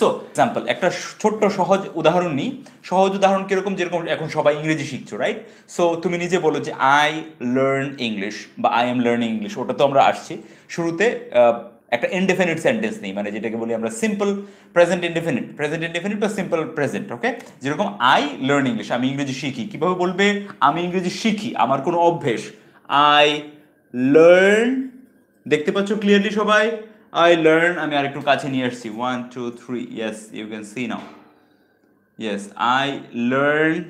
So example একটা ছোট্ট সহজ উদাহরণ নিই। সহজ উদাহরণ কীরকম? যেরকম এখন সবাই ইংরেজি শিখছো রাইট সো তুমি নিজে বলো যে আই লার্ন ইংলিশ বা আই এম লার্নিং ইংলিশ ওটা তো আমরা আসছি। শুরুতে একটা ইনডেফিনিট সেন্টেন্স নেই মানে যেটাকে বলি আমরা simple present indefinite present indefinite বা সিম্পল প্রেজেন্ট ওকে যেরকম আই লার্ন ইংলিশ আমি ইংরেজি শিখি। কীভাবে বলবে? আমি ইংরেজি শিখি, আমার কোনো অভ্যেস। আই লার্ন দেখতে পাচ্ছ ক্লিয়ারলি সবাই? আই লার্ন আমি আরেকটু কাছে নিয়ে আসছি। One two three yes you can see now yes I learn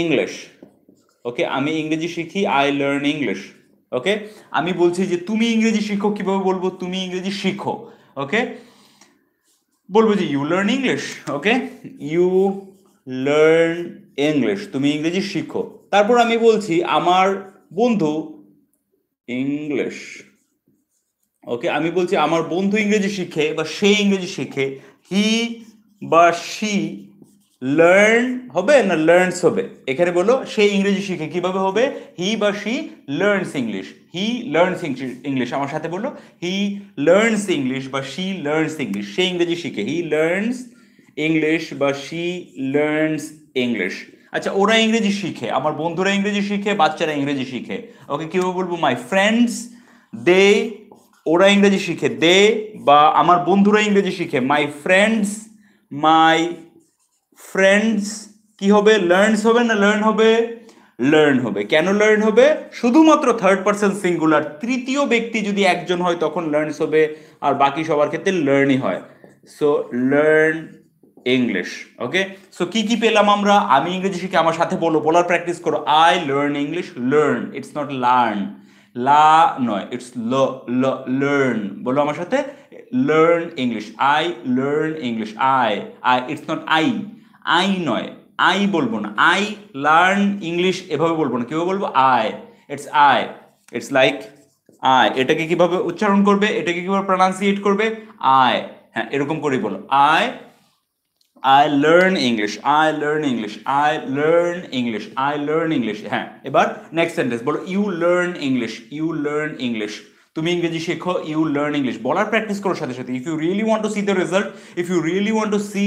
English okay আমি ইংরেজি শিখি আই লার্ন ইংলিশ ওকে আমি বলছি যে তুমি ইংরেজি শিখো, কীভাবে বলব? তুমি ইংরেজি শিখো। ওকে বলব যে you learn English okay you learn English তুমি ইংরেজি শিখো। তারপর আমি বলছি, আমার বন্ধু ইংলিশ ওকে আমি বলছি আমার বন্ধু ইংরেজি শিখে বা সে ইংরেজি শিখে হি বা শি লার্ন হবে না লার্নস হবে? এখানে বলো সে ইংরেজি শিখে কীভাবে হবে? হি বা she learns English he learns English আমার সাথে বলল হি লার্নস ইংলিশ বা শি লার্নস ইংলিশ সে ইংরেজি শিখে। হি লার্নস ইংলিশ বা শি লার্নস ইংলিশ আচ্ছা ওরা ইংরেজি শিখে, আমার বন্ধুরা ইংরেজি শিখে, বাচ্চারা ইংরেজি শিখে। ওকে কীভাবে বলব? মাই ফ্রেন্ডস দে ওরা ইংরেজি শিখে। দে বা আমার বন্ধুরা ইংরেজি শিখে। মাই ফ্রেন্ডস মাই ফ্রেন্ডস কি হবে? লার্নস হবে না লার্ন হবে? লার্ন হবে। কেন লার্ন হবে? শুধুমাত্র থার্ড পার্সন সিঙ্গুলার তৃতীয় ব্যক্তি যদি একজন হয়, তখন লার্নস হবে। আর বাকি সবার ক্ষেত্রে লার্নই হয়। So learn English okay so কি কি পেলাম আমরা? আমি ইংরেজি শিখে আমার সাথে বলো। বলার প্র্যাকটিস করো। I learn English learn it's not learn লা নয় ইটস ল ল লার্ন বলো আমার সাথে learn English I learn English I I it's not I I নয় আই বলব না আই লার্ন ইংলিশ এভাবে বলব না কীভাবে বলব I it's I it's like I এটাকে কীভাবে উচ্চারণ করবে, এটাকে কীভাবে প্রনাউন্সিয়েট করবে আই হ্যাঁ এরকম করেই বলো I I learn English I learn English I learn English I learn English হ্যাঁ এবার নেক্সট সেন্টেন্স বলো you learn English you learn English তুমি ইংরেজি শেখো ইউ লার্ন ইংলিশ বলার প্র্যাকটিস করো সাথে সাথে if you really want to see the result if you really want to see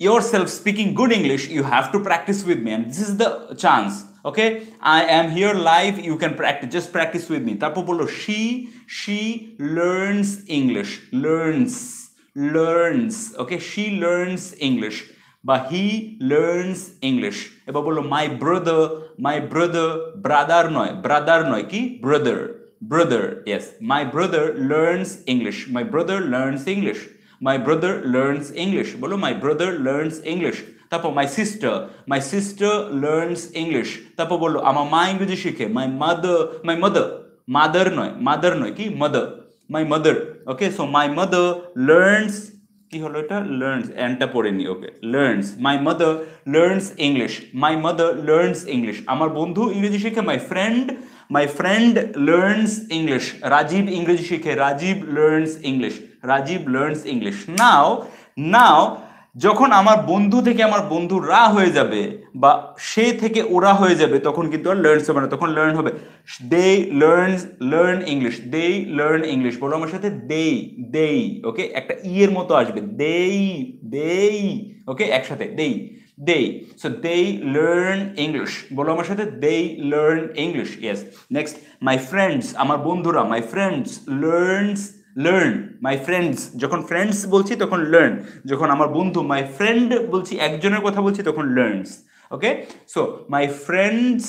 yourself speaking good english you have to practice with me and this is the chance okay i am here live you can practice just practice with me তারপর বলল she she learns english learns learns. Okay, she learns english বা হি learns English এবার বলল my brother my brother brother নয় brother নয় কি? Brother brother yes my brother learns English my brother learns English my brother learns English বলো my brother learns English তারপর my sister my sister learns English তারপর বলল, আমার মা ইংরেজি শিখে my mother my mother mother নয় মাদার নয় কি? Mother my mother okay so my mother learns কি হলো এটা? লার্নস অ্যান্ডটা পড়ে নি okay learns my mother learns English my mother learns English আমার বন্ধু ইংরেজি শিখে my friend my friend learns English Rajiv ইংরেজি শিখে, Rajiv learns English Rajiv learns English now now যখন আমার বন্ধু থেকে আমার বন্ধু রা হয়ে যাবে বা সে থেকে ওরা হয়ে যাবে, তখন কিন্তু আর লার্নস হবে না, তখন লার্ন হবে। They learn learn English they learn English বলো আমার সাথে দেই দেই ওকে একটা ই এর মতো আসবে দেই দেই ওকে একসাথে দেই দেই সো দেই লার্ন ইংলিশ বলো আমার সাথে they learn English yes next my friends আমার বন্ধুরা my friends learns learn my friends যখন ফ্রেন্ডস বলছি তখন লার্ন যখন আমার বন্ধু মাই ফ্রেন্ড বলছি, একজনের কথা বলছি তখন learns okay so my friends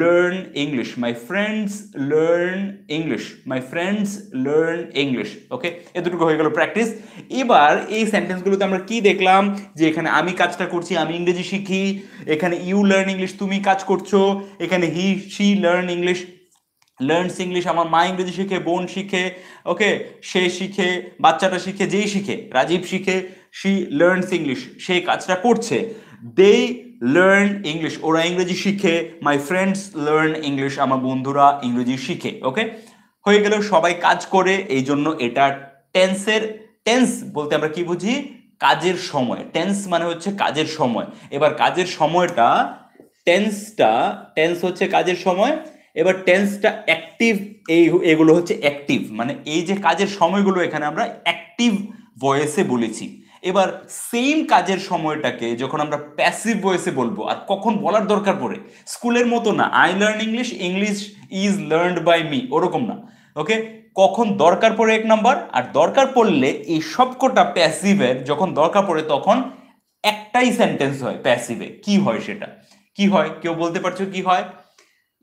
learn English my friends learn English my friends learn English okay এতটুকু হয়ে গেল প্র্যাকটিস এবার এই সেন্টেন্সগুলোতে আমরা কি দেখলাম? যে এখানে আমি কাজটা করছি, আমি ইংরেজি শিখি। এখানে ইউ লার্ন ইংলিশ তুমি কাজ করছ। এখানে he she learn English learns English আমার মা ইংরেজি শিখে, বোন শিখে, ওকে? সে শিখে, বাচ্চাটা শিখে, যেই শিখে, রাজীব শিখে শি লার্নস ইংলিশ সেই কাজটা করছে। দে লার্ন ইংলিশ ওরা ইংরেজি শিখে মাই ফ্রেন্ডস লার্ন ইংলিশ আমার বন্ধুরা ইংরেজি শিখে, ওকে? হয়ে গেল, সবাই কাজ করে, এই জন্য এটা টেন্সের টেন্স বলতে আমরা কি বুঝি? কাজের সময় টেন্স মানে হচ্ছে কাজের সময়। এবার কাজের সময়টা টেন্সটা টেন্স হচ্ছে কাজের সময় এবার টেন্সটা অ্যাক্টিভ এই এগুলো হচ্ছে অ্যাক্টিভ মানে এই যে কাজের সময়গুলো এখানে আমরা অ্যাক্টিভ ভয়েসে বলেছি। এবার সেম কাজের সময়টাকে যখন আমরা প্যাসিভ ভয়েসে বলব, আর কখন বলার দরকার পড়ে? স্কুলের মতো না I learn English English is learned by me ওরকম না। ওকে কখন দরকার পড়ে এক নাম্বার আর দরকার পড়লে এই সবকটা প্যাসিভের যখন দরকার পড়ে তখন একটাই সেন্টেন্স হয় প্যাসিভে কি হয় সেটা? কি হয়? কেউ বলতে পারছ কি হয়?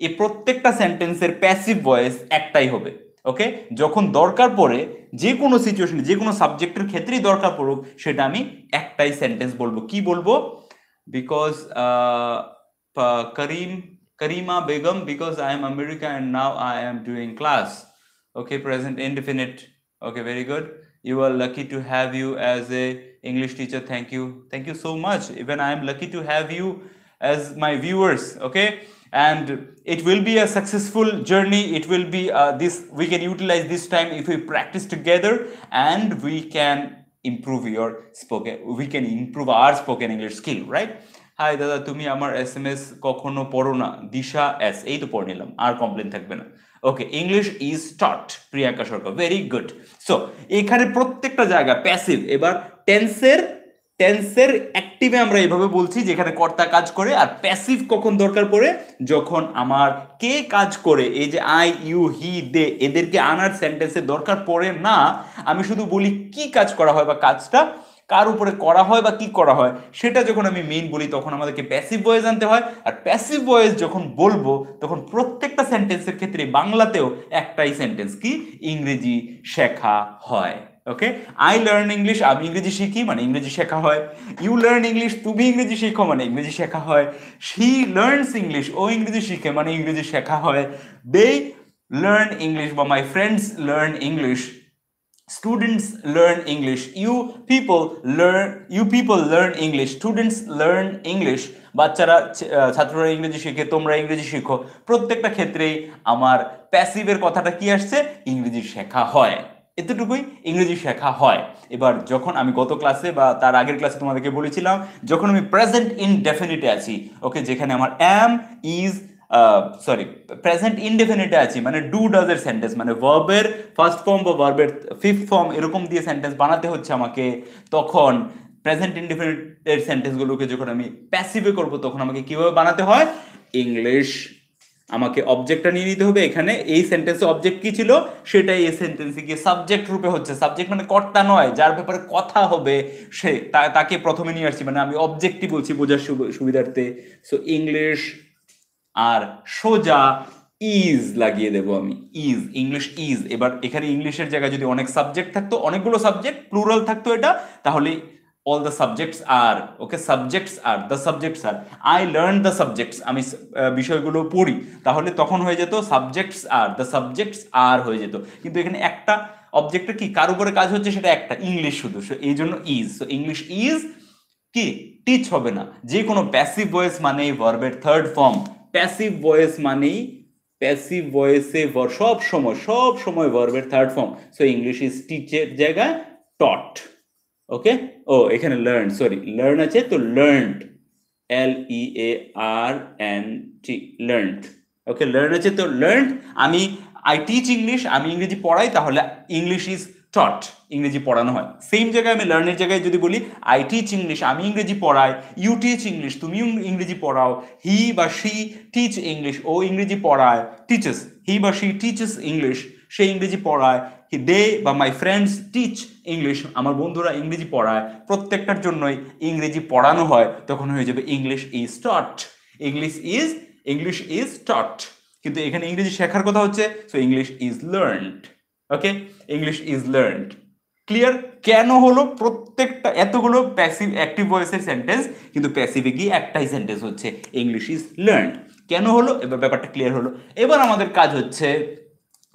এই প্রত্যেকটা সেন্টেন্সের প্যাসিভ ভয়েস একটাই হবে ওকে যখন দরকার পড়ে, যে কোনো সিচুয়েশনে যে কোনো সাবজেক্টের ক্ষেত্রেই দরকার পড়ুক, সেটা আমি একটাই সেন্টেন্স বলব। কি বলব? Because Karim, Karima Begum because I am America and now I am doing class okay present indefinite okay very good you are lucky to have you as a english teacher. Thank you. Thank you so much. Even i am lucky to have you as my viewers, okay? And it will be a successful journey it will be uh, this we can utilize this time if we practice together and we can improve your spoken we can improve our spoken english skill right hi দাদা তুমি আমার S M S কখনো পড়ো না দিশা S এই তো পড়ে নিলাম আর কমপ্লেন থাকবে না okay English is start Priyanka Sarkar very good so এখানে প্রত্যেকটা জায়গা প্যাসিভ এবার টেন্সের টেন্সের অ্যাক্টিভে আমরা এভাবে বলছি, যেখানে কর্তা কাজ করে আর প্যাসিভ কখন দরকার পড়ে? যখন আমার কে কাজ করে, এই যে আই ইউ হি দে এদেরকে আনার সেন্টেন্সের দরকার পড়ে না, আমি শুধু বলি কি কাজ করা হয় বা কাজটা, কার উপরে করা হয় বা কি করা হয়, সেটা যখন আমি মেইন বলি, তখন আমাদেরকে প্যাসিভ ভয়েস আনতে হয়। আর প্যাসিভ ভয়েস যখন বলব, তখন প্রত্যেকটা সেন্টেন্সের ক্ষেত্রে বাংলাতেও একটাই সেন্টেন্স কি? ইংরেজি শেখা হয়। ওকে আই লার্ন ইংলিশ আমি ইংরেজি শিখি মানে ইংরেজি শেখা হয়। ইউ লার্ন ইংলিশ তুমি ইংরেজি শিখো মানে ইংরেজি শেখা হয়। শি লার্নস ইংলিশ ও ইংরেজি শিখে মানে ইংরেজি শেখা হয়। দে লার্ন ইংলিশ বা my friends learn English students learn English you people learn you people learn English students learn English বাচ্চারা ছাত্ররা ইংরেজি শিখে, তোমরা ইংরেজি শিখো। প্রত্যেকটা ক্ষেত্রেই আমার প্যাসিভের কথাটা কি আসছে? ইংরেজি শেখা হয়। এতটুকুই ইংরেজি শেখা হয়। এবার যখন আমি গত ক্লাসে বা তার আগের ক্লাসে তোমাদেরকে বলেছিলাম, যখন আমি প্রেজেন্ট ইন ডেফিনিটে আছি ওকে যেখানে আমার অ্যাম ইজ সরি প্রেজেন্ট ইনডেফিনিটে আছি মানে ডু ডাজের সেন্টেন্স মানে ভার্বের ফার্স্ট ফর্ম বা ভার্বের ফিফথ ফর্ম এরকম দিয়ে সেন্টেন্স বানাতে হচ্ছে আমাকে, তখন প্রেজেন্ট ইনডেফিনিটের সেন্টেন্সগুলোকে যখন আমি প্যাসিভে করব, তখন আমাকে কীভাবে বানাতে হয়? ইংলিশ আমাকে অবজেক্টটা নিয়ে নিতে হবে, এখানে এই সেন্টেন্সে অবজেক্ট কি ছিল? সেটাই এই সেন্টেন্সে গিয়ে সাবজেক্ট রূপে হচ্ছে। সাবজেক্ট মানে কর্তা নয়, যার ব্যাপারে কথা হবে, সে তাকে প্রথমে নিয়ে আসছি। মানে আমি অবজেক্টই বলছি বোঝার সুবিধার্থে। সো ইংলিশ আর সোজা ইজ লাগিয়ে দেবো আমি। ইজ ইংলিশ ইজ এবার এখানে ইংলিশের জায়গায় যদি অনেক সাবজেক্ট থাকতো, অনেকগুলো সাবজেক্ট প্লুরাল থাকতো এটা, তাহলে all the subjects are okay subjects are the subjects are I learn the subjects আমি বিষয়গুলো পড়ি, তাহলে তখন হয়ে যেত subjects are the subjects are হয়ে যেত। কিন্তু এখানে একটা অবজেক্টটা কি, কার উপরে কাজ হচ্ছে সেটা একটা ইংলিশ শুধু এই জন্য ইজ সো ইংলিশ ইজ কি টিচ হবে না। যে কোনো প্যাসিভ ভয়েস মানে ভার্বের থার্ড ফর্ম প্যাসিভ ভয়েস মানেই প্যাসিভ ভয়েসে সব সময় সব সময় ভার্বের third form so English is টিচের জায়গায় টট ওকে ও এখানে লার্ন সরি লার্ন আছে তো learned L E A R N T learned okay learn আছে তো লার্ন আমি আই টিচ ইংলিশ আমি ইংরেজি পড়াই, তাহলে ইংলিশ ইজ টট ইংরেজি পড়ানো হয়। সেম জায়গায় আমি লার্নের জায়গায় যদি বলি আই টিচ ইংলিশ আমি ইংরেজি পড়াই ইউ টিচ ইংলিশ তুমি ইংরেজি পড়াও হি বা শি টিচ ইংলিশ ও ইংরেজি পড়ায় টিচার্স হি বা শি টিচার্স ইংলিশ সে ইংরেজি পড়ায় হি দে বা মাই ফ্রেন্ডস টিচ ইংলিশ আমার বন্ধুরা ইংরেজি পড়ায়, প্রত্যেকটার জন্যই ইংরেজি পড়ানো হয়, তখন হয়ে যাবে English is taught English is English is taught কিন্তু এখানে ইংরেজি শেখার কথা হচ্ছে so English is learned okay English is learned clear কেন হলো? প্রত্যেকটা, এতগুলো প্যাসিভ অ্যাক্টিভ ভয়েসের সেন্টেন্স কিন্তু প্যাসিভে গিয়ে একটাই সেন্টেন্স হচ্ছে ইংলিশ ইজ লার্নড কেন হলো? এবার ব্যাপারটা ক্লিয়ার হলো। এবার আমাদের কাজ হচ্ছে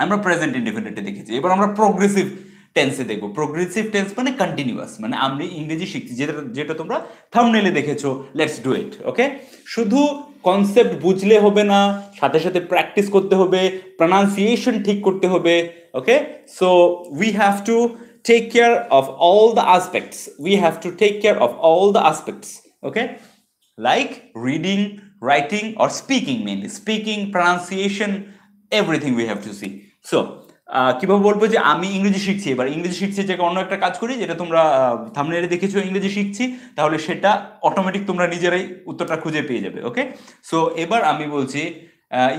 আমরা প্রেজেন্ট ইন্ডিপেন্ডেন্টে দেখেছি। এবার আমরা প্রোগ্রেসিভ টেন্সে দেখব। প্রোগ্রেসিভ টেন্স মানে কন্টিনিউয়াস মানে আমি ইংরেজি শিখছি, যেটা যেটা তোমরা থামনেলে দেখেছ। লেটস ডু ইট ওকে শুধু কনসেপ্ট বুঝলে হবে না, সাথে সাথে প্র্যাকটিস করতে হবে প্রনাউন্সিয়েশন ঠিক করতে হবে okay so we have to take care of all the aspects we have to take care of all the aspects okay like reading writing or speaking mainly. Speaking, pronunciation everything we have to see. So কীভাবে বলব যে আমি ইংরেজি শিখছি? এবার ইংরেজি শিখছি যে অন্য একটা কাজ করি, যেটা তোমরা থামনেলে দেখেছ, ইংরেজি শিখছি। তাহলে সেটা অটোমেটিক তোমরা নিজেরাই উত্তরটা খুঁজে পেয়ে যাবে ওকে সো এবার আমি বলছি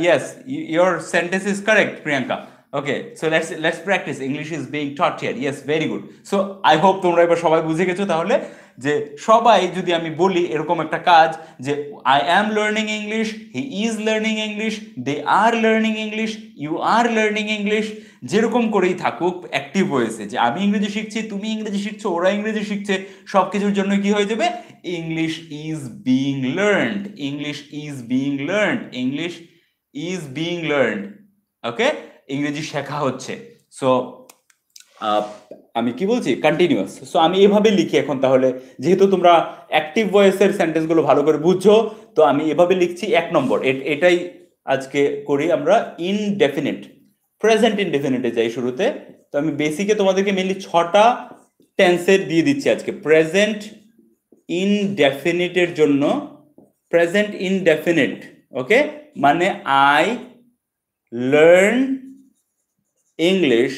yes your sentence is correct Priyanka okay so let's let's practice English is being taught here yes very good so I hope তোমরা এবার সবাই বুঝে গেছো তাহলে। যে সবাই যদি আমি বলি এরকম একটা কাজ যে I am learning English he is learning English they are learning English you are learning English যেরকম করেই থাকুক অ্যাক্টিভ হয়েছে। যে আমি ইংরেজি শিখছি, তুমি ইংরেজি শিখছো, ওরা ইংরেজি শিখছে সব কিছুর জন্য কি হয়ে যাবে? English is being learned English is being learned English is being learned okay ইংরেজি শেখা হচ্ছে। সো আমি কি বলছি? কন্টিনিউয়াস সো আমি এভাবে লিখি এখন তাহলে। যেহেতু তোমরা অ্যাক্টিভ ভয়েসের সেন্টেন্সগুলো ভালো করে বুঝছ, তো আমি এভাবে লিখছি এক নম্বর। এটাই আজকে করি আমরা ইনডেফিনিট প্রেজেন্ট ইনডেফিনিটে যাই শুরুতে। তো আমি বেসিকে তোমাদেরকে মেনলি ছটা টেন্সের দিয়ে দিচ্ছি আজকে। প্রেজেন্ট ইনডেফিনিটের জন্য প্রেজেন্ট ইনডেফিনিট ওকে মানে আই লার্ন ইংলিশ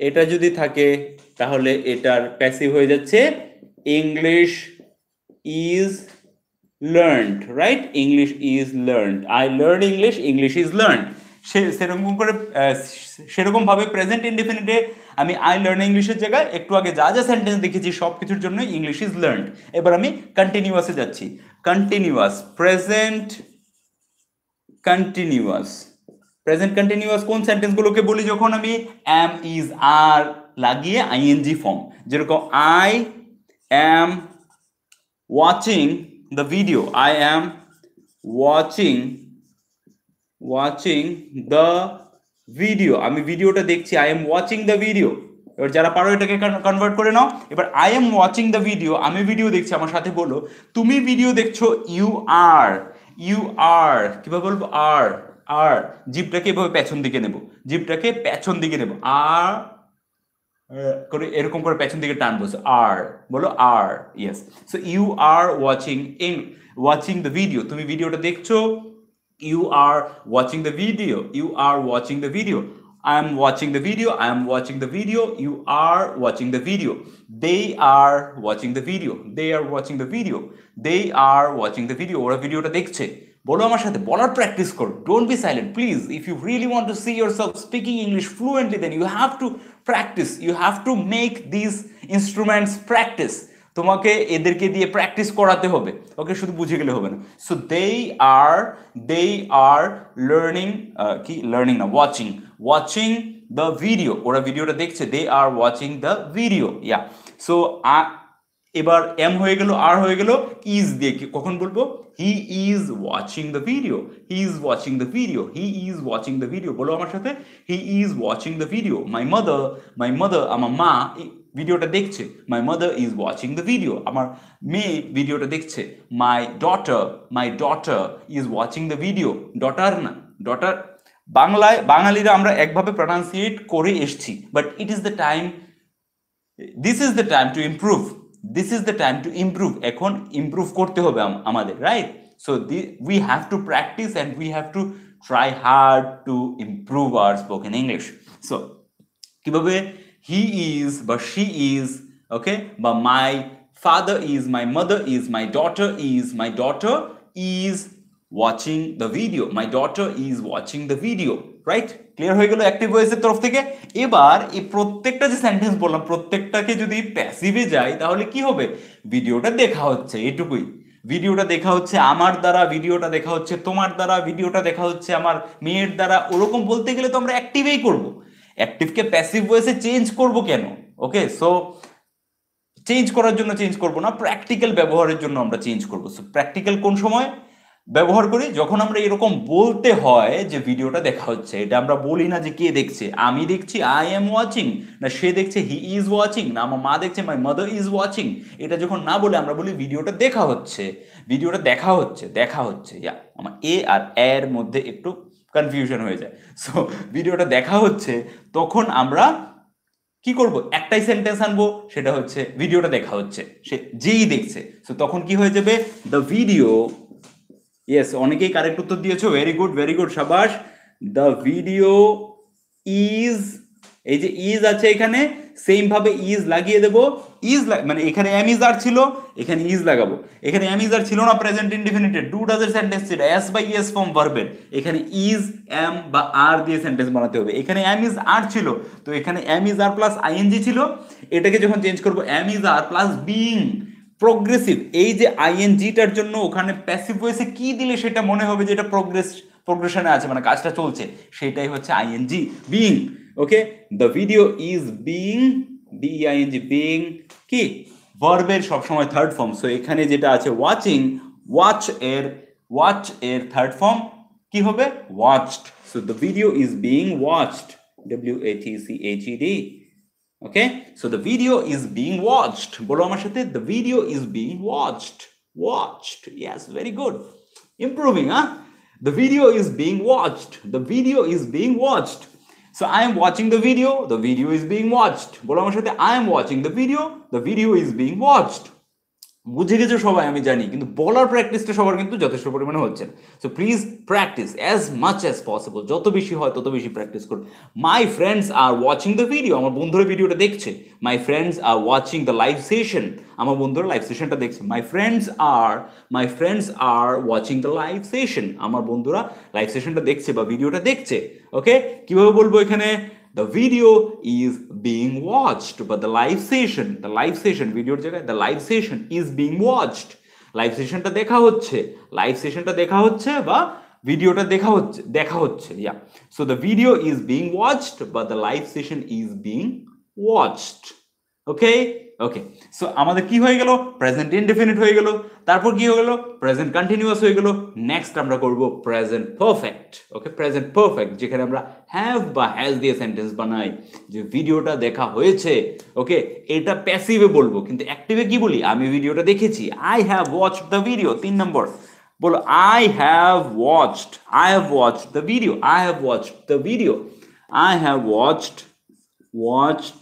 এটা যদি থাকে, তাহলে এটার প্যাসিভ হয়ে যাচ্ছে। English is learned right English is learned I learn English English is learned সে, সেরকম করে সেরকম ভাবে প্রেজেন্ট ইনডিফিনিটে আমি আই লার্ন ইংলিশের জায়গায় একটু আগে যা যা সেন্টেন্স দেখেছি, সব কিছুর জন্য ইংলিশ ইজ লার্নড এবার আমি কন্টিনিউয়াসে যাচ্ছি। Continuous present continuous present continuous কোন সেন্টেন্সগুলোকে বলি যখন আমি অ্যাম ইজ আর লাগিয়ে আইএনজি ফর্ম যেরকম I am watching the video I am watching watching the video আমি ভিডিওটা দেখছি I am watching the video এবার যারা পারো এটাকে কনভার্ট করে নাও। এবার I am watching the video আমি ভিডিও দেখছি, আমার সাথে বলো। তুমি ভিডিও দেখছ ইউ আর ইউ আর কীভাবে বলব? আর আর জিপটাকে এভাবে পেছন দিকে নেব। জিপটাকে পেছন দিকে নেব। আর করে এরকম করে পেছন দিকে টান বসে আর, বলো আর yes so you are watching in watching the video তুমি ভিডিওটা দেখছ you are watching the video you are watching the video I am watching the video I am watching the video you are watching the video they are watching the video they are watching the video they are watching the video ওরা ভিডিওটা দেখছে। বলো আমার সাথে, বলার practice করো। Don't be silent please if you really want to see yourself speaking English fluently then you have to practice you have to make this instruments practice তোমাকে এদেরকে দিয়ে প্র্যাকটিস করাতে হবে, ওকে? শুধু বুঝে গেলে হবে না। So they are they are learning কি? লার্নিং না ওয়াচিং ওয়াচিং দ্য ভিডিও ওরা ভিডিওটা দেখছে they are watching the video yeah so এবার এম হয়ে গেল আর হয়ে গেল ইজ দিয়ে কখন বলব? He is watching the video he is watching the video he is watching the video বলো আমার সাথে। He is watching the video my mother my mother আমার মা ভিডিওটা দেখছে। My mother is watching the video আমার মেয়ে ভিডিওটা দেখছে। My daughter my daughter is watching the video daughter না ডটার বাংলায় বাঙালিরা আমরা একভাবে প্রনাউন্সিয়েট করে এসছি but it is the time this is the time to improve this is the time to improve এখন ইমপ্রুভ করতে হবে আমাদের right so we have to practice and we have to try hard to improve our spoken English so কীভাবে? He is বা she is okay বা my father is my mother is my daughter is my daughter is watching the video my daughter is watching the video right clear হয়ে গেল active ভয়েসের তরফ থেকে। এবার এই প্রত্যেকটা যে সেন্টেন্স বললাম, প্রত্যেকটাকে যদি প্যাসিভে যাই তাহলে কি হবে? ভিডিওটা দেখা হচ্ছে, এটুকুই। ভিডিওটা দেখা হচ্ছে আমার দ্বারা, ভিডিওটা দেখা হচ্ছে তোমার দ্বারা, ভিডিওটা দেখা হচ্ছে আমার মেয়ের দ্বারা। ওরকম বলতে গেলে তো আমরা অ্যাক্টিভেই করব। অ্যাক্টিভকে প্যাসিভ ভয়েসে চেঞ্জ করব কেন? ওকে সো চেঞ্জ করার জন্য চেঞ্জ করব না প্র্যাকটিক্যাল ব্যবহারের জন্য আমরা চেঞ্জ করব। সো প্র্যাকটিক্যাল কোন সময়? ব্যবহার করি, যখন আমরা এরকম বলতে হয় যে ভিডিওটা দেখা হচ্ছে, এটা আমরা বলি না যে কে দেখছে, আমি দেখছি আই এম ওয়াচিং না সে দেখছে হি ইজ ওয়াচিং না আমার মা দেখছে মাই মাদার ইজ ওয়াচিং এটা যখন না বলে আমরা বলি ভিডিওটা দেখা হচ্ছে, ভিডিওটা দেখা হচ্ছে দেখা হচ্ছে, ইয়া, আমার এ আর এর মধ্যে একটু কনফিউশন হয়ে যায়। সো ভিডিওটা দেখা হচ্ছে, তখন আমরা কি করব? একটাই সেন্টেন্স আনব, সেটা হচ্ছে, ভিডিওটা দেখা হচ্ছে, সে যেই দেখছে। সো তখন কি হয়ে যাবে? দ্য ভিডিও ইয়েস অনেকেই কারেক্ট উত্তর দিয়েছ। ভেরি গুড ভেরি গুড সাবাস। দ্য ভিডিও ইজ এই যে ইজ আছে এখানে সেম ভাবে ইজ লাগিয়ে দেবো। ইজ মানে এখানে এম ইজ আর ছিল, এখানে ইজ লাগাবো। এখানে এম ইজ আর ছিল না প্রেজেন্ট ইনডিফিনিটেড ডু ডাজের সেন্টেন্স ছিল। এস বাই এস ফর্ম ভার্বের এখানে ইজ এম বা আর দিয়ে সেন্টেন্স বানাতে হবে। এখানে এম ইজ আর ছিল, তো এখানে am is are plus ING ছিল। এটাকে যখন চেঞ্জ করব am is are plus being progressive এই যে আইএনজিটার জন্য ওখানে প্যাসিভ ভয়েসে কি দিলে সেটা মনে হবে যে এটা প্রোগ্রেস প্রোগ্রেশনে আছে মানে কাজটা চলছে? সেটাই হচ্ছে ING being okay the video is being BING being কি? ভার্বের সবসময় থার্ড ফর্ম সো এখানে যেটা আছে ওয়াচিং ওয়াচ এর ওয়াচ এর থার্ড ফর্ম কি হবে? Watched so the video is being watched W A T C H E D Okay, so the video is being watched. বলো আমার সাথে the video is being watched. Watched. Yes, very good. Improving, huh? The video is being watched. The video is being watched. So I am watching the video. The video is being watched. বলো আমার সাথে I am watching the video. The video is being watched. বুঝে গেছো সবাই, আমি জানি, কিন্তু বলার প্র্যাকটিসটা সবার কিন্তু যথেষ্ট পরিমাণে হচ্ছে so please practice as much as possible যত বেশি হয়, তত বেশি প্র্যাকটিস করুন। My friends are watching the video আমার বন্ধুরা ভিডিওটা দেখছে। My friends are watching the live session আমার বন্ধুরা লাইভ সেশনটা দেখছে। My friends are my friends are watching the live session আমার বন্ধুরা লাইভ সেশনটা দেখছে বা ভিডিওটা দেখছে। ওকে কীভাবে বলব এখানে? the video is being watched but the live session the live session ভিডিওর জায়গায় the live session is being watched live সেশনটা দেখা হচ্ছে লাইভ সেশনটা দেখা হচ্ছে বা ভিডিওটা দেখা হচ্ছে দেখা হচ্ছে yeah so the video is being watched বা the live session is being watched okay okay so আমাদের কি হয়ে গেল? প্রেজেন্ট ইনডেফিনিট হয়ে গেল। তারপর কি হয়ে গেল? প্রেজেন্ট কন্টিনিউয়াস হয়ে গেল। নেক্সট আমরা করব present perfect okay present perfect যেখানে আমরা হ্যাভ বা হ্যাজ দিয়ে সেন্টেন্স বানাই। যে ভিডিওটা দেখা হয়েছে। ওকে এটা প্যাসিভে বলব। কিন্তু অ্যাক্টিভে কি বলি? আমি ভিডিওটা দেখেছি। I have watched the video তিন নম্বর। বলো I have watched I have watched the video I have watched the video I have watched watched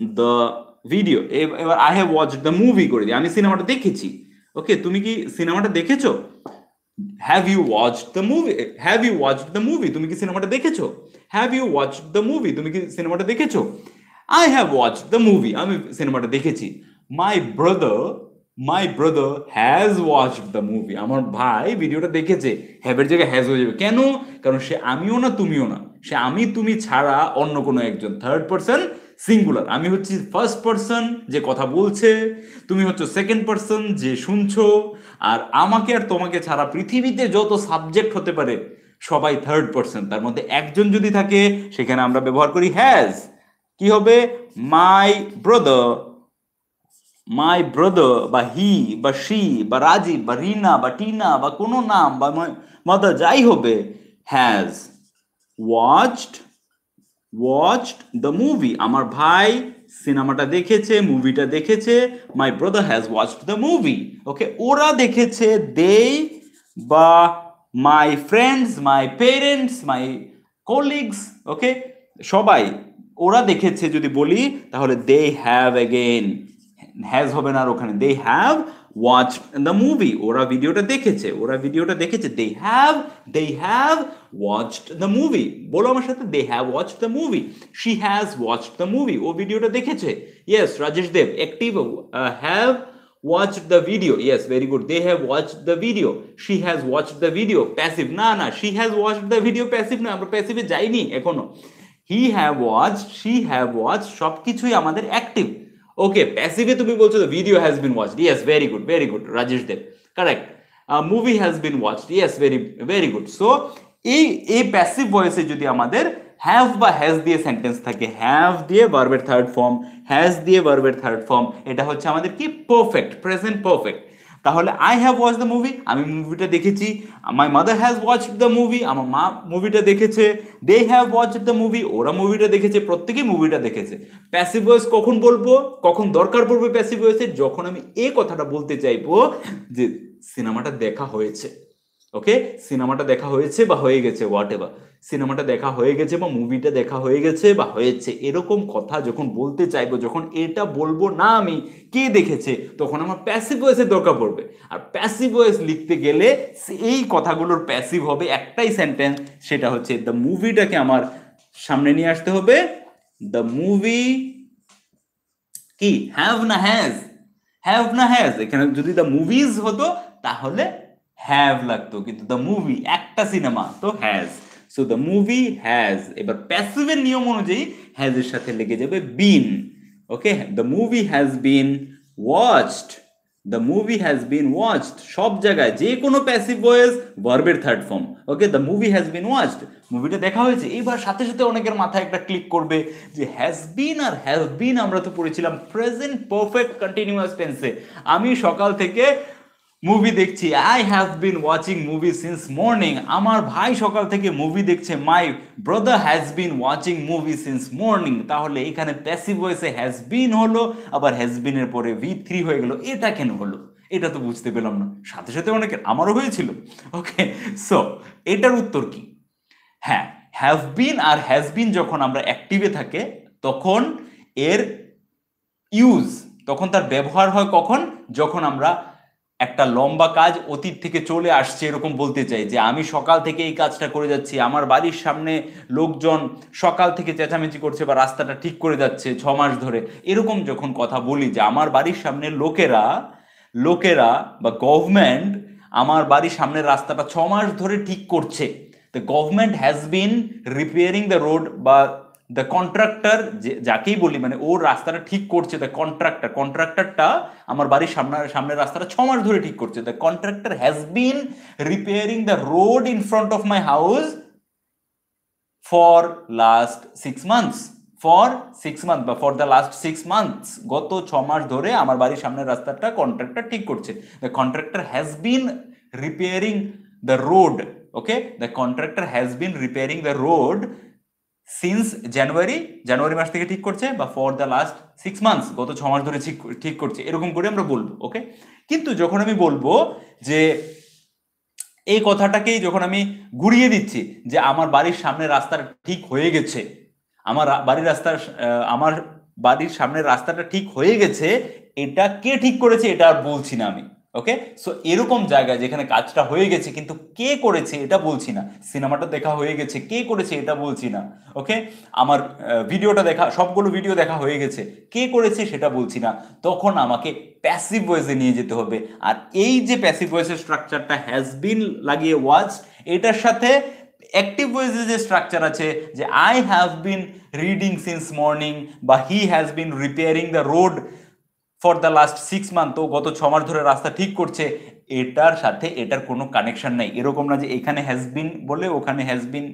the video এবার I have watch the movie করে দিই। আমি সিনেমাটা দেখেছি। ওকে তুমি কি সিনেমাটা দেখেছ? Have you watch the movie have you watch the movie তুমি কি সিনেমাটা দেখেছ? Have you watch the movie তুমি কি সিনেমাটা দেখেছ? I have watch the movie আমি সিনেমাটা দেখেছি। My brother my brother has watch the movie আমার ভাই ভিডিওটা দেখেছে। হ্যাভের জায়গায় হ্যাজ হয়ে যাবে। কেন? কারণ সে আমিও না, তুমিও না। সে আমি, তুমি ছাড়া অন্য কোনো একজন। থার্ড পার্সন সিঙ্গুলার আমি হচ্ছি ফার্স্ট পার্সন যে কথা বলছে, তুমি হচ্ছে সেকেন্ড পার্সন যে শুনছো, আর আমাকে আর তোমাকে ছাড়া পৃথিবীতে যত সাবজেক্ট হতে পারে, সবাই থার্ড পার্সন তার মধ্যে একজন যদি থাকে, সেখানে আমরা ব্যবহার করি হ্যাজ কি হবে? মাই ব্রদার মাই ব্রদার বা হি বা শি বা রাজীব বা রিনা বা টিনা বা কোনো নাম বা মাদার যাই হবে has watched watched the movie আমার ভাই সিনেমাটা দেখেছে মুভিটা দেখেছে my brother has watched the movie okay ওরা দেখেছে দে বা my friends my parents my colleagues okay সবাই, ওরা দেখেছে যদি বলি, তাহলে দে হ্যাভ এগেন হ্যাজ হবে না আর ওখানে they have watch the movie ওরা ভিডিওটা দেখেছে। ওরা ভিডিওটা দেখেছে। They have they have watched the movie বলো আমার সাথে they have watch the movie she has watched the movie ও ভিডিওটা দেখেছে। Yes Rajesh Dev active have watched the video. Yes, very good. They have watched the video. She has watched the video. Passive. না না, she has watched the video passive না আমরা প্যাসিভে যাইনি এখনও। He have watch she have watch সবকিছুই আমাদের active okay প্যাসিভে তুমি বলছো video has been watched yes very good very good Rajesh Dev correct movie has been watched yes very very good so এই এই প্যাসিভ ভয়েসে যদি আমাদের হ্যাভ বা হ্যাজ দিয়ে সেন্টেন্স থাকে হ্যাভ দিয়ে ভার্বের থার্ড ফর্ম হ্যাজ দিয়ে ভার্বের থার্ড ফর্ম এটা হচ্ছে আমাদের কি? পারফেক্ট প্রেজেন্ট পারফেক্ট তাহলে I have watch the movie আমি মুভিটা দেখেছি my mother has watch the movie আমার মা মুভিটা দেখেছে they have watch the movie ওরা মুভিটা দেখেছে, প্রত্যেকেই মুভিটা দেখেছে। প্যাসিভ ভয়েস কখন বলব? কখন দরকার পড়বে প্যাসিভ ভয়েসের যখন আমি এই কথাটা বলতে চাইব যে সিনেমাটা দেখা হয়েছে ওকে সিনেমাটা দেখা হয়েছে বা হয়ে গেছে হোয়াট এভার সিনেমাটা দেখা হয়ে গেছে বা মুভিটা দেখা হয়ে গেছে বা হয়েছে, এরকম কথা যখন বলতে চাইব, যখন এটা বলব না আমি, কে দেখেছে, তখন আমার প্যাসিভ ভয়েসের দরকার পড়বে। আর প্যাসিভ ভয়েস লিখতে গেলে এই কথাগুলোর প্যাসিভ হবে একটাই সেন্টেন্স সেটা হচ্ছে দ্য মুভিটাকে আমার সামনে নিয়ে আসতে হবে। দ্য মুভি কি? হ্যাভ না হ্যাজ হ্যাভ না হ্যাজ এখানে যদি দ্য মুভিজ হতো, তাহলে হ্যাভ লাগতো। কিন্তু দ্য মুভি একটা সিনেমা, তো has so the movie has এবার প্যাসিভের নিয়ম অনুযায়ী হ্যাজ এর সাথে লেগে যাবে been okay the movie has been watched the movie has been watched সব জায়গায় যে কোনো প্যাসিভ ভয়েস ভার্বের third form okay the movie has been watched মুভিটা দেখা হয়েছে। এইবার সাথে সাথে অনেকের মাথায় একটা ক্লিক করবে যে has been R have been আমরা তো পড়েছিলাম প্রেজেন্ট পারফেক্ট কন্টিনিউয়াস টেন্সে আমি সকাল থেকে মুভি দেখছি। I have been watching movie since morning আমার ভাই সকাল থেকে মুভি দেখছে। My brother has been watching movie since morning তাহলে এখানে প্যাসিভ ভয়েসে হ্যাজ বিন হলো, আবার হ্যাজ বিনের পরে ভি থ্রি হয়ে গেল। এটা কেন হলো? এটা তো বুঝতে পেলাম না। সাথে সাথে অনেকের আমারও হয়েছিল। ওকে সো এটার উত্তর কি? হ্যাঁ have been R has been যখন আমরা অ্যাক্টিভে থাকে, তখন এর ইউজ তখন তার ব্যবহার হয় কখন? যখন আমরা একটা লম্বা কাজ অতীত থেকে চলে আসছে এরকম বলতে চাই যে আমি সকাল থেকে এই কাজটা করে যাচ্ছি, আমার বাড়ির সামনে লোকজন সকাল থেকে চেঁচামেচি করছে বা রাস্তাটা ঠিক করে যাচ্ছে ছ মাস ধরে। এরকম যখন কথা বলি যে আমার বাড়ির সামনে লোকেরা লোকেরা বা গভর্নমেন্ট আমার বাড়ির সামনের রাস্তাটা ছ মাস ধরে ঠিক করছে। The government has been repairing the road বা দ্য কন্ট্রাক্টর যাকেই বলি মানে ওর রাস্তাটা ঠিক করছে দ্য কন্ট্রাক্টর কন্ট্রাক্টরটা আমার বাড়ির সামনের সামনের রাস্তাটা ছ মাস ধরে ঠিক করছে। The contractor has been repairing the road in front of my house for last six months for six month বা for the last six months গত ছ মাস ধরে আমার বাড়ির সামনের রাস্তাটা কন্ট্রাক্টর ঠিক করছে। The contractor has been repairing the road okay the contractor has been repairing the road since January জানুয়ারি মাস থেকে ঠিক করছে বা for the last six months গত ছ মাস ধরে ঠিক করছে, এরকম করে আমরা বলব ওকে কিন্তু যখন আমি বলব যে এই কথাটাকেই যখন আমি ঘুরিয়ে দিচ্ছি যে আমার বাড়ির সামনে রাস্তার ঠিক হয়ে গেছে, আমার বাড়ির রাস্তার আমার বাড়ির সামনের রাস্তাটা ঠিক হয়ে গেছে, এটা কে ঠিক করেছে, এটা আর বলছি না আমি। ওকে সো এরকম জায়গায় যেখানে কাজটা হয়ে গেছে, কিন্তু কে করেছে এটা বলছি না। সিনেমাটা দেখা হয়ে গেছে, কে করেছে এটা বলছি না। ওকে আমার ভিডিওটা দেখা, সবগুলো ভিডিও দেখা হয়ে গেছে। কে করেছে সেটা বলছি না। তখন আমাকে প্যাসিভ ভয়েসে নিয়ে যেতে হবে। আর এই যে প্যাসিভ ভয়েসের স্ট্রাকচারটা হ্যাজ বিন লাগিয়ে ওয়াচ এটার সাথে অ্যাক্টিভ ভয়েসের যে স্ট্রাকচার আছে, যে I have been reading since morning বা he has been repairing the road for the last six month ও গত ছ মাস ধরে রাস্তা ঠিক করছে, এটার সাথে এটার কোনো কানেকশন নাই। এরকম না যে এখানে হ্যাজবিন বলে, ওখানে হ্যাজবিন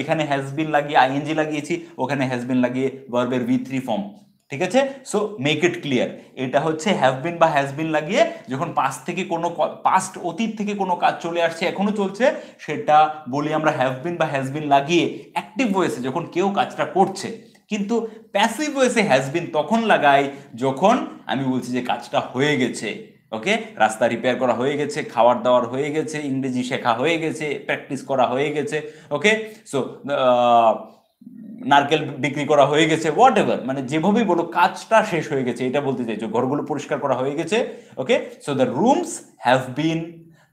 এখানে হ্যাজবিন লাগিয়ে আইএনজি লাগিয়েছি, ওখানে হ্যাজবিন লাগিয়ে ভার্বের ভি থ্রি ফর্ম ঠিক আছে? সো মেক ইট ক্লিয়ার এটা হচ্ছে হ্যাভবিন বা হ্যাজবিন লাগিয়ে, যখন পাস্ট থেকে কোনো পাস্ট অতীত থেকে কোনো কাজ চলে আসছে, এখনও চলছে, সেটা বলি আমরা হ্যাভবিন বা হ্যাজবিন লাগিয়ে অ্যাক্টিভ ভয়েসে যখন কেউ কাজটা করছে। কিন্তু প্যাসিভ ভয়েসে হ্যাজ বিন তখন লাগাই যখন আমি বলছি যে কাজটা হয়ে গেছে ওকে রাস্তা রিপেয়ার করা হয়ে গেছে, খাওয়ার দাওয়ার হয়ে গেছে, ইংরেজি শেখা হয়ে গেছে প্র্যাকটিস করা হয়ে গেছে ওকে সো নারকেল বিক্রি করা হয়ে গেছে হোয়াট এভার মানে যেভাবেই বলো, কাজটা শেষ হয়ে গেছে, এটা বলতে চাইছো, ঘরগুলো পরিষ্কার করা হয়ে গেছে okay so the rooms have been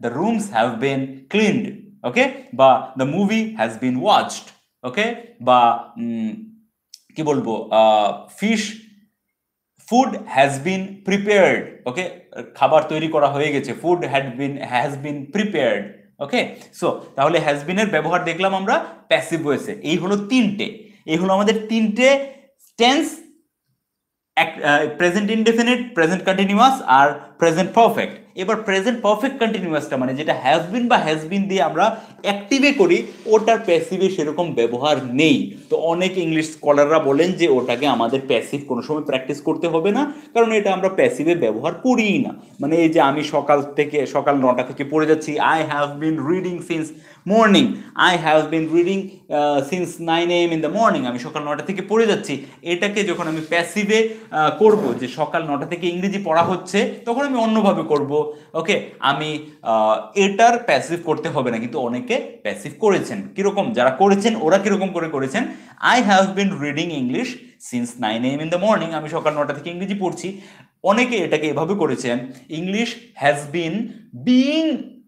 the rooms have been cleaned okay বা the movie has been watched okay বা কি বলব? Fish food has been prepared okay খাবার তৈরি করা হয়ে গেছে। Food had been has been prepared okay so তাহলে হ্যাজ বিনের ব্যবহার দেখলাম আমরা প্যাসিভ ভয়েসে এই হলো তিনটে। এই হলো আমাদের তিনটে tense present indefinite present continuous আর প্রেজেন্ট পারফেক্ট এবার প্রেজেন্ট পারফেক্ট কন্টিনিউয়াসটা মানে যেটা হ্যাজ বিন বা হ্যাজ বিন দিয়ে আমরা অ্যাক্টিভে করি, ওটার প্যাসিভে সেরকম ব্যবহার নেই। তো অনেক ইংলিশ স্কলাররা বলেন যে ওটাকে আমাদের প্যাসিভ কোনো সময় প্র্যাকটিস করতে হবে না, কারণ এটা আমরা প্যাসিভে ব্যবহার করিই না। মানে এই যে আমি সকাল থেকে, সকাল নটা থেকে পড়ে যাচ্ছি I have been reading since morning I have been reading since nine AM in the morning আমি সকাল নটা থেকে পড়ে যাচ্ছি। এটাকে যখন আমি প্যাসিভে করব, যে সকাল নটা থেকে ইংরেজি পড়া হচ্ছে, তখন আমি অন্যভাবে করব। ওকে আমি এটার প্যাসিভ করতে হবে না, কিন্তু অনেকে প্যাসিভ করেছেন। কীরকম? যারা করেছেন, ওরা কীরকম করে করেছেন? I have been reading English since nine AM in the morning আমি সকাল নটা থেকে ইংরেজি পড়ছি। অনেকে এটাকে এভাবে করেছেন। English has been being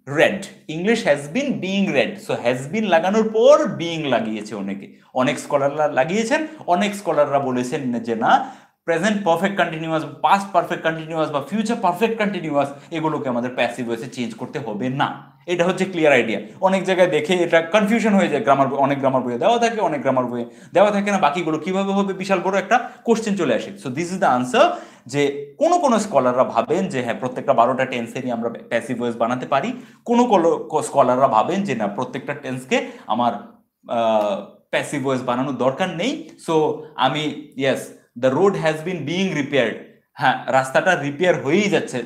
read English has been being read so has been লাগানোর পর বিং লাগিয়েছে অনেকে। অনেক স্কলাররা লাগিয়েছেন, অনেক স্কলাররা বলেছেন যে না present perfect continuous past perfect continuous বা ফিউচার পারফেক্ট কন্টিনিউয়াস এগুলোকে আমাদের প্যাসিভ ভয়েসে চেঞ্জ করতে হবে না। এটা হচ্ছে ক্লিয়ার আইডিয়া অনেক জায়গায় দেখে এটা কনফিউশন হয়ে যায় গ্রামার অনেক গ্রামার বইয়ে দেওয়া থাকে, অনেক গ্রামার বইয়ে দেওয়া থাকে না, বাকিগুলো কীভাবে হবে? বিশাল বড় একটা কোশ্চেন চলে আসে। So this is the answer যে কোনো কোনো স্কলাররা ভাবেন যে হ্যাঁ প্রত্যেকটা বারোটা টেন্সেরই আমরা প্যাসিভ ভয়েস বানাতে পারি। কোনো কোনো স্কলাররা ভাবেন যে, না, প্রত্যেকটা টেন্সকে আমার প্যাসিভ ভয়েস বানানোর দরকার নেই। সো আমি yes the road has been being repaired হ্যাঁ রাস্তাটা রিপেয়ার হয়েই যাচ্ছে।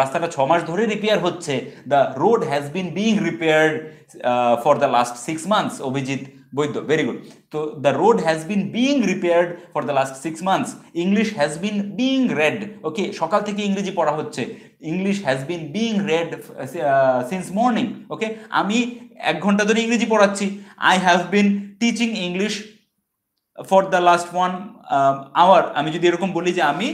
রাস্তাটা ছ মাস ধরে রিপেয়ার হচ্ছে। The road has been being repaired for the last six months Abhijit Baidya very good তো the road has been being repaired for the last six months English has been being read okay সকাল থেকে ইংরেজি পড়া হচ্ছে। English has been being read since morning okay আমি এক ঘণ্টা ধরে ইংরেজি পড়াচ্ছি। I have been teaching English for the last one hour আমি যদি এরকম বলি যে আমি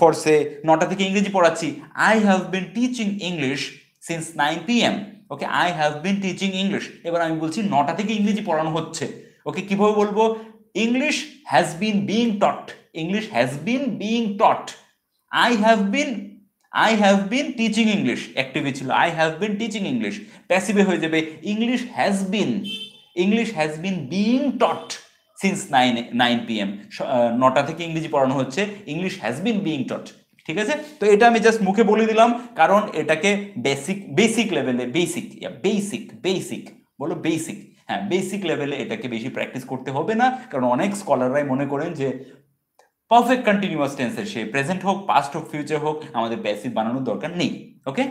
ফর সে নটা থেকে ইংরেজি পড়াচ্ছি I have been teaching English since nine P M okay I have been teaching English এবার আমি বলছি নটা থেকে ইংরেজি পড়ানো হচ্ছে। ওকে কীভাবে বলব? English has been being taught English has been being taught I have been I have been teaching English অ্যাক্টিভে ছিল I have been teaching English প্যাসিভে হয়ে যাবে English has been English has been being taught since nine nine P M নটা থেকে ইংরেজি পড়ানো হচ্ছে। English has been being taught ঠিক আছে? তো এটা আমি জাস্ট মুখে বলে দিলাম, কারণ এটাকে বেসিক বেসিক লেভেলে বেসিক বেসিক বেসিক বলো বেসিক হ্যাঁ বেসিক লেভেলে এটাকে বেশি প্র্যাকটিস করতে হবে না, কারণ অনেক স্কলাররাই মনে করেন যে পারফেক্ট কন্টিনিউয়াস টেন্সের সে প্রেজেন্ট হোক পাস্ট হোক ফিউচার হোক, আমাদের বেসিক বানানোর দরকার নেই ওকে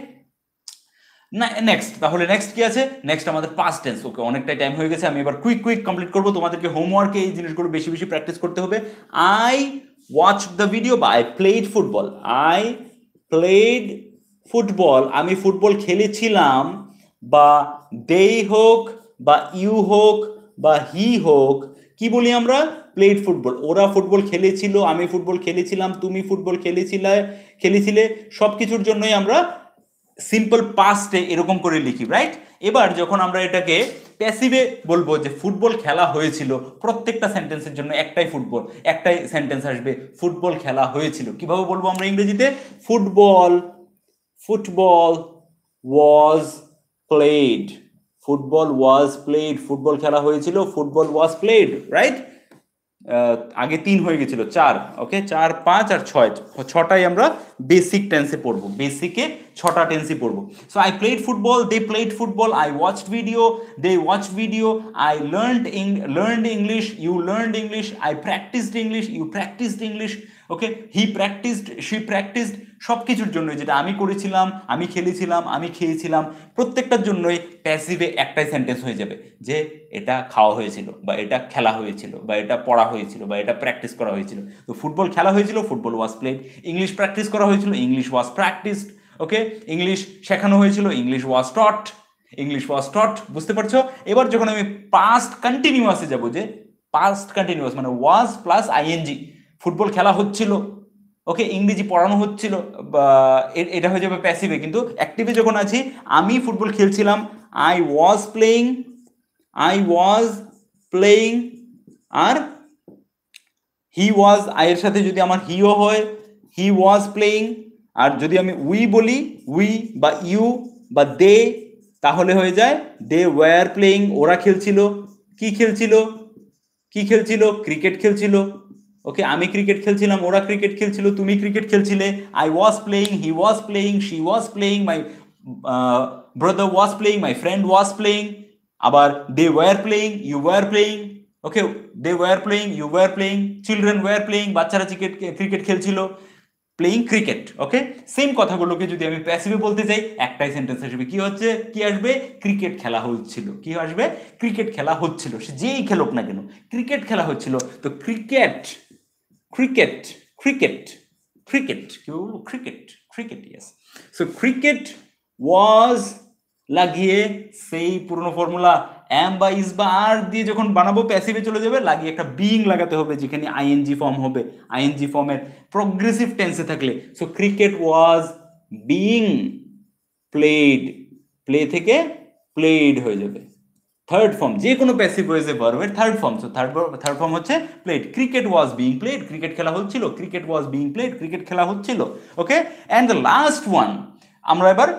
না নেক্সট তাহলে নেক্সট কি আছে? নেক্সট আমাদের পাস্ট টেন্স ওকে অনেকটাই টাইম হয়ে গেছে, আমি এবার কুইক কুইক কমপ্লিট করব। তোমাদেরকে হোমওয়ার্কে এই জিনিসগুলো বেশি বেশি প্র্যাকটিস করতে হবে। আই ওয়াচ দ্য ভিডিও বা I played football I played football আমি ফুটবল খেলেছিলাম, বা দে হোক, বা ইউ হোক, বা হি হোক, কি বলি আমরা? প্লেড ফুটবল ওরা ফুটবল খেলেছিল, আমি ফুটবল খেলেছিলাম, তুমি ফুটবল খেলেছিলে খেলেছিলে সব কিছুর জন্যই আমরা সিম্পল পাস্টে এরকম করে লিখি রাইট এবার যখন আমরা এটাকে প্যাসিভে বলব যে ফুটবল খেলা হয়েছিল, প্রত্যেকটা সেন্টেন্সের জন্য একটাই ফুটবল একটাই সেন্টেন্স আসবে ফুটবল খেলা হয়েছিল। কীভাবে বলব আমরা ইংরেজিতে? Football football was played football was played football খেলা হয়েছিল ফুটবল ওয়াজ প্লেড রাইট আগে তিন হয়ে গেছিল, চার ওকে চার, পাঁচ আর ছয়, ছটাই আমরা বেসিক টেন্সে পড়ব বেসিকে ছটা টেন্সে পড়ব। So I played football they played football I watch video they watch video I learn Eng learn English you learn English I practised English you practised English okay he practised she practised সব কিছুর জন্যই। যেটা আমি করেছিলাম, আমি খেলেছিলাম, আমি খেয়েছিলাম, প্রত্যেকটার জন্যই প্যাসিভে একটাই সেন্টেন্স হয়ে যাবে। যে এটা খাওয়া হয়েছিল, বা এটা খেলা হয়েছিল, বা এটা পড়া হয়েছিল, বা এটা প্র্যাকটিস করা হয়েছিল। তো ফুটবল খেলা হয়েছিল football was played English practice করা হয়েছিল English was practised okay English শেখানো হয়েছিল English was taught English was taught বুঝতে পারছ? এবার যখন আমি পাস্ট কন্টিনিউয়াসে যাব, যে পাস্ট কন্টিনিউয়াস মানে ওয়াজ প্লাস আইএনজি ফুটবল খেলা হচ্ছিল, ওকে, ইংরেজি পড়ানো হচ্ছিল এটা হয়ে যাবে প্যাসিভে কিন্তু অ্যাক্টিভে যখন আছি, আমি ফুটবল খেলছিলাম I was playing I was playing R he was আয়ের সাথে যদি আমার হিও হয় হি ওয়াজ প্লেয়িং আর যদি আমি উই বলি উই বা ইউ বা দে তাহলে হয়ে যায় দে ওয়ার প্লেয়িং ওরা খেলছিল, কি খেলছিল কি খেলছিল ক্রিকেট খেলছিল ওকে আমি ক্রিকেট খেলছিলাম, ওরা ক্রিকেট খেলছিল, তুমি cricket খেলছিলে I was playing he was playing she was playing my brother was playing my friend was playing আবার they were playing you were playing okay they were playing you were playing children were playing বাচ্চারা cricket cricket খেলছিল playing cricket okay same কথাগুলোকে যদি আমি প্যাসিভে বলতে চাই একটাই sentence আসবে, কি হচ্ছে? কি আসবে? ক্রিকেট খেলা হচ্ছিল, কি আসবে? ক্রিকেট খেলা হচ্ছিল, সে যেই খেলুক না কেন ক্রিকেট খেলা হচ্ছিল, তো ক্রিকেট ক্রিকেট ক্রিকেট কেউ cricket cricket yes so cricket was লাগিয়ে সেই পুরনো ফর্মুলা এম বা ইস বা আর দিয়ে যখন বানাবো প্যাসিভে চলে যাবে, লাগিয়ে একটা বিং লাগাতে হবে যেখানে আইএনজি ফর্ম হবে। আইএনজি ফর্মের প্রগ্রেসিভ টেন্সে থাকলে। So cricket was being played play থেকে প্লেড হয়ে যাবে। থার্ড ফর্ম যে কোনো প্যাসিভ ভয়েসে ভার্বের third form so third third form হচ্ছে played cricket was being played cricket খেলা হচ্ছিল। Cricket was being played cricket খেলা হচ্ছিল। Okay and the last one আমরা এবার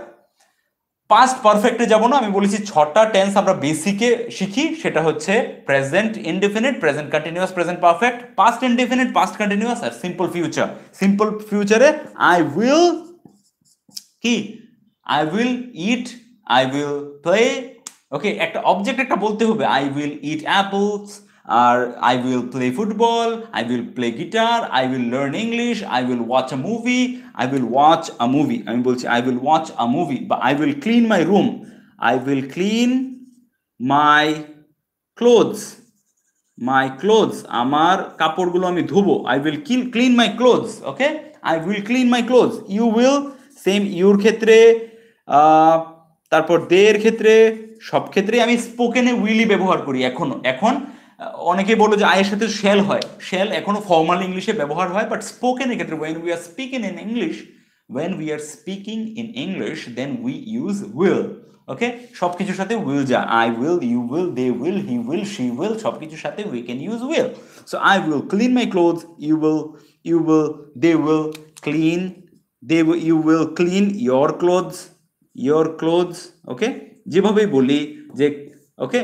পাস্ট পারফেক্টে যাব না। আমি বলেছি ছটা টেন্স আমরা বেসিকে শিখি। সেটা হচ্ছে present indefinite present continuous present perfect past indefinite past continuous আর সিম্পল ফিউচার সিম্পল ফিউচারে আই উইল কি? I will eat I will play okay একটা অবজেক্ট একটা বলতে হবে I will eat apples R I will play football I will play guitar I will learn English I will watch a movie I will watch a movie আমি বলছি I will watch a movie বা I will clean my room I will clean my clothes my clothes আমার কাপড়গুলো আমি ধুবো I will clean my clothes okay I will clean my clothes you will same your ক্ষেত্রে তারপর দে এর ক্ষেত্রে, সব ক্ষেত্রে আমি স্পোকেনে উইলি ব্যবহার করি এখনও। এখন অনেকে বলো যে আয়ের সাথে শেল হয়। শেল এখনও ফর্মাল ইংলিশে ব্যবহার হয় বাট স্পোকেনের ক্ষেত্রে when we are speaking in English when we are speaking in English then we use will okay সব কিছুর সাথে উইল যা I will you will they will he will she will সব কিছুর সাথে we can use will so I will clean my clothes you will you will they will clean they you will clean your clothes your clothes okay যেভাবেই বলি যে okay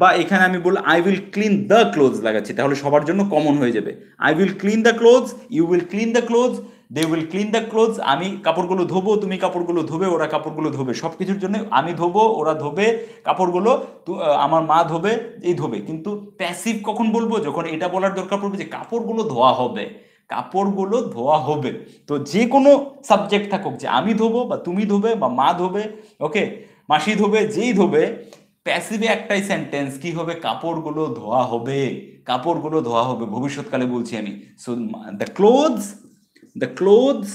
বা এখানে আমি বলি I will clean the clothes লাগাচ্ছি, তাহলে সবার জন্য কমন হয়ে যাবে। I will clean the clothes you will clean the clothes they will clean the clothes আমি কাপড়গুলো ধোবো, তুমি কাপড়গুলো ধোবে, ওরা কাপড়গুলো ধোবে। সব কিছুর জন্য আমি ধোবো, ওরা ধোবে, কাপড়গুলো আমার মা ধোবে, এই ধোবে। কিন্তু প্যাসিভ কখন বলব? যখন এটা বলার দরকার পড়বে যে, কাপড়গুলো ধোয়া হবে। কাপড়গুলো ধোয়া হবে। তো যে কোনো সাবজেক্ট থাকুক, যে আমি ধোবো বা তুমি ধোবে বা মা ধোবে ওকে মাসি ধোবে, যেই ধোবে প্যাসিভে একটাই সেন্টেন্স কি হবে? কাপড়গুলো ধোয়া হবে। কাপড়গুলো ধোয়া হবে। ভবিষ্যৎকালে বলছি আমি। So the clothes the clothes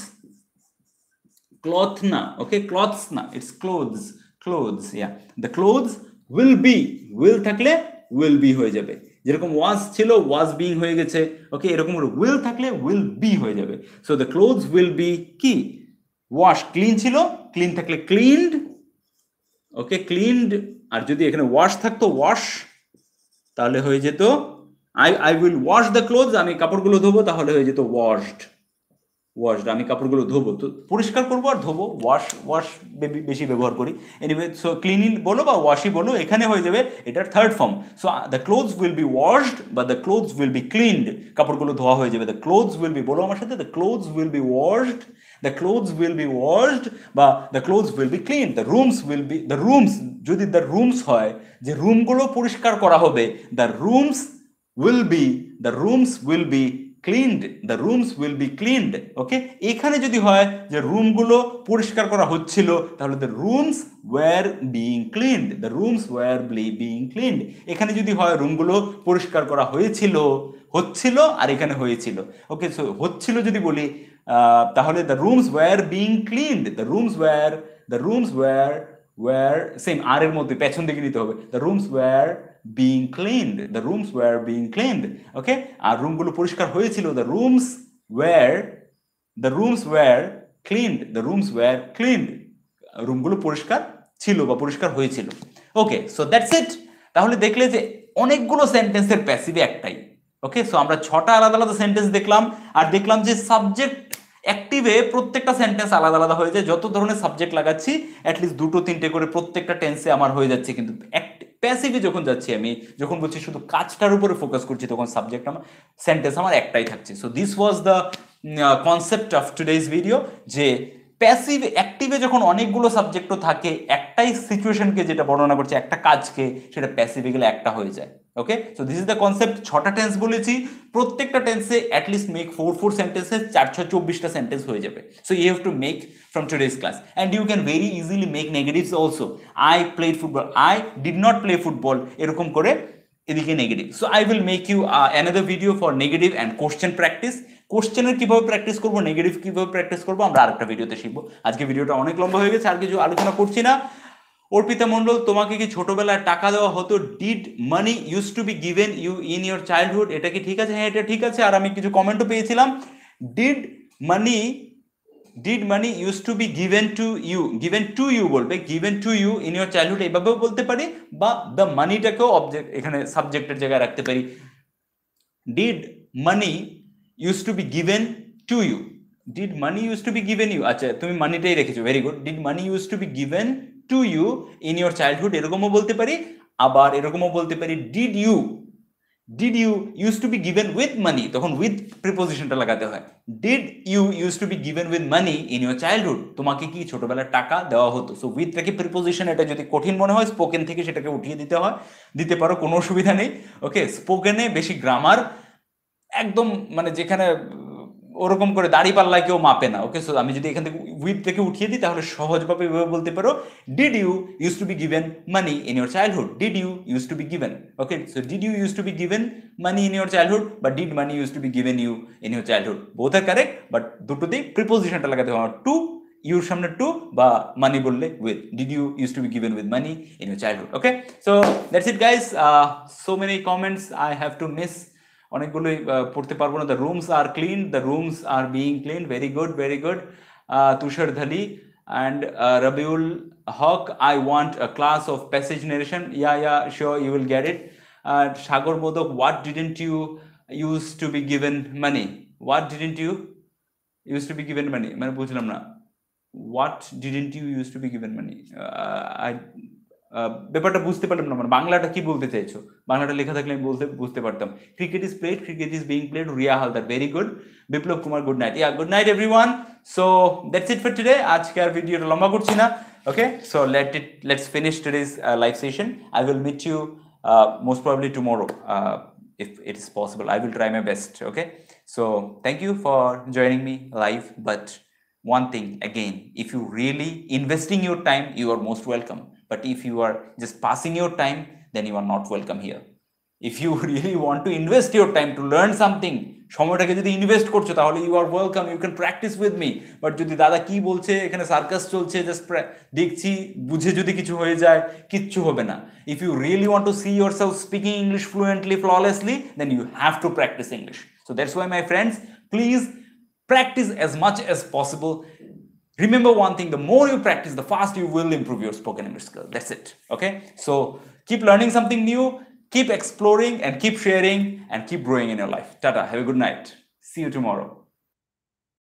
cloth না ওকে ক্লথস না it's clothes clothes yeah the clothes will be will থাকলে উইল বি হয়ে যাবে। যেরকম ওয়াজ ছিল ওয়াজ বিং হয়ে গেছে ওকে এরকম উইল থাকলে উইল বি হয়ে যাবে। So the clothes will be কি? ওয়াশ ক্লিন ছিল ক্লিন থাকলে ক্লিনড ওকে ক্লিনড আর যদি এখানে ওয়াশ থাকতো ওয়াশ তাহলে হয়ে যেত I I will wash the clothes আমি কাপড়গুলো ধোবো, তাহলে হয়ে যেত ওয়াশড ওয়াশড আমি কাপড়গুলো ধোবো। তো পরিষ্কার করব আর ধোবো। ওয়াশ ওয়াশ বেশি ব্যবহার করি। এনিওয়ে সো ক্লিনিং বলো বা ওয়াশই বলো, এখানে হয়ে যাবে এটার third form so the clothes will be washed বা the clothes will be cleaned কাপড়গুলো ধোয়া হয়ে যাবে। দ্য ক্লোথস উইল বি বলো আমার সাথে the clothes will be washed the clothes will be washed বা the clothes will be clean the rooms will be the rooms যদি দ্য রুমস হয়, যে রুমগুলো পরিষ্কার করা হবে the rooms will be the rooms will be cleaned the rooms will be cleaned okay এখানে যদি হয় যে রুমগুলো পরিষ্কার করা হচ্ছিল, তাহলে the rooms were being cleaned the rooms were being cleaned এখানে যদি হয় রুমগুলো পরিষ্কার করা হয়েছিল, হচ্ছিল আর এখানে হয়েছিল ওকে সো হচ্ছিল যদি বলি তাহলে the rooms were being cleaned the rooms were the rooms were were same আর এর মধ্যে পেছন দিকে নিতে হবে the rooms were being cleaned the rooms were being cleaned okay আর রুমগুলো পরিষ্কার হয়েছিল the rooms were the rooms were cleaned the rooms were cleaned রুমগুলো পরিষ্কার ছিল বা পরিষ্কার হয়েছিল ওকে সো দ্যাটস ইট তাহলে দেখলে যে অনেকগুলো সেন্টেন্সের প্যাসিভে একটাই ওকে সো আমরা ছটা আলাদা আলাদা সেন্টেন্স দেখলাম, আর দেখলাম যে সাবজেক্ট অ্যাক্টিভে প্রত্যেকটা সেন্টেন্স আলাদা আলাদা হয়ে যায়। যত ধরনের সাবজেক্ট লাগাচ্ছি অ্যাটলিস্ট দুটো তিনটে করে প্রত্যেকটা টেন্সে আমার হয়ে যাচ্ছে, কিন্তু প্যাসিভে যখন যাচ্ছি আমি, যখন বলছি শুধু কাজটার উপরে ফোকাস করছি, তখন সাবজেক্ট আমার সেন্টেন্স আমার একটাই থাকছে। So this was the concept of today's video যে প্যাসিভ অ্যাক্টিভে যখন অনেকগুলো সাবজেক্টও থাকে, একটাই সিচুয়েশনকে যেটা বর্ণনা করছে, একটা কাজকে, সেটা প্যাসিভে গেলে একটা হয়ে যায়। Okay so this is the concept ছটা টেন্স বলেছি। প্রত্যেকটা টেন্সে অ্যাটলিস্ট মেক ফোর ফোর সেন্টেন্সে চার, ছয়, চব্বিশটা সেন্টেন্স হয়ে যাবে। So you have to make from today's class and you can very easily make negatives also I play football I did not play football এরকম করে এদিকে negative so I will make you another video for negative and question practice কোশ্চেনের কীভাবে practice করব negative কীভাবে practice করব, আমরা আরেকটা ভিডিওতে শিখব। আজকে ভিডিওটা অনেক লম্বা হয়ে গেছে, আর কিছু আলোচনা করছি না। অর্পিতা মন্ডল তোমাকে কি ছোটবেলায় টাকা দেওয়া হতো? Did money use to be given you in your childhood এটা কি ঠিক আছে? হ্যাঁ এটা ঠিক আছে। আর আমি কিছু কমেন্টও পেয়েছিলাম। Did money did money use to be given to you given to you বলবে। Given to you in your childhood এইভাবেও বলতে পারি। বা দ্য মানিটাকেও অবজেক্ট এখানে সাবজেক্টের জায়গায় রাখতে পারি। Did money use to be given to you did money use to be given you আচ্ছা তুমি মানিটাই রেখেছো। Very good did money use to be given to you in your childhood এরকমও বলতে পারি, আবার এরকমও বলতে পারি did you did you use to be given with money তখন উইথ প্রিপোজিশনটা লাগাতে হয়। Did you use to be given with money in your childhood তোমাকে কি ছোটবেলায় টাকা দেওয়া হতো? সো উইথ থেকে প্রিপোজিশন এটা যদি কঠিন মনে হয় স্পোকেন থেকে সেটাকে উঠিয়ে দিতে হয়। দিতে পারো, কোনো অসুবিধা নেই। ওকে স্পোকেনে বেশি গ্রামার একদম মানে যেখানে ওরকম করে দাড়ি পাল্লায় কেউ মাপে না। ওকে সো আমি যদি এখান থেকে উইথ থেকে উঠিয়ে দিই, তাহলে সহজভাবে এভাবে বলতে পারো did you use to be given money in your childhood did you use to be given okay so did you use to be given money in your childhood বা did money use to be given you in your childhood both are correct but দুটোতেই প্রিপোজিশনটা লাগাতে হবে। To your সামনে two বা money বললে with did you use to be given with money in your childhood okay so that's it guys so many comments I have to miss অনেকগুলোই পড়তে পারব না the rooms are clean the rooms are being clean very good very good Tushar Dhali and uh, Rabiul Hawk, I want a class of passage narration. Yeah, yeah, sure, you will get it. Uh, Shagor Bodok, what didn't you use to be given money? What didn't you use to be given money? মানে বুঝলাম না what didn't you use to be given money? Uh, I ব্যাপারটা বুঝতে পারলাম না মানে বাংলাটা কি বলতে চাইছো? বাংলাটা লেখা থাকলে আমি বলতে, বুঝতে পারতাম। Cricket is played cricket is being played Riya Haldar very good Biplab Kumar good night yeah good night everyone so that's it for today আজকে আর ভিডিওটা লম্বা করছি না okay so let it let's finish today's live session I will meet you most probably tomorrow if it is possible. I will try my best, okay? So, thank you for joining me live, but one thing again, if you really investing your time, you are most welcome. But if you are just passing your time, then you are not welcome here. If you really want to invest your time to learn something, সময়টাকে যদি invest করছ, তাহলে you are welcome you can practice with me but যদি দাদা কি বলছে, এখানে circus চলছে জাস্ট দেখছি, বুঝে যদি কিছু হয়ে যায়, কিচ্ছু হবে না। If you really want to see yourself speaking English fluently flawlessly then you have to practice English so that's why my friends please practice as much as possible remember one thing the more you practice the faster you will improve your spoken english skill that's it okay? So keep learning something new keep exploring and keep sharing and keep growing in your life. Tata have a good night. See you tomorrow